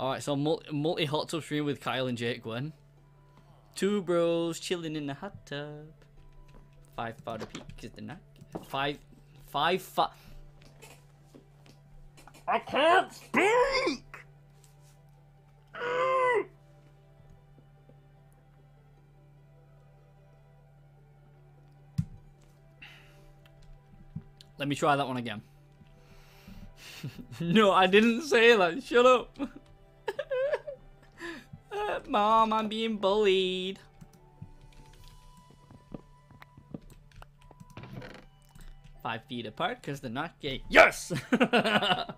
Alright, so multi, hot tub stream with Kyle and Jake Gwen. Two bros chilling in the hot tub. Five powder peak is the knack. Five, five, five. I can't speak! Let me try that one again. no, I didn't say that. Shut up. Mom, I'm being bullied. Five feet apart because they're not gay. Yes!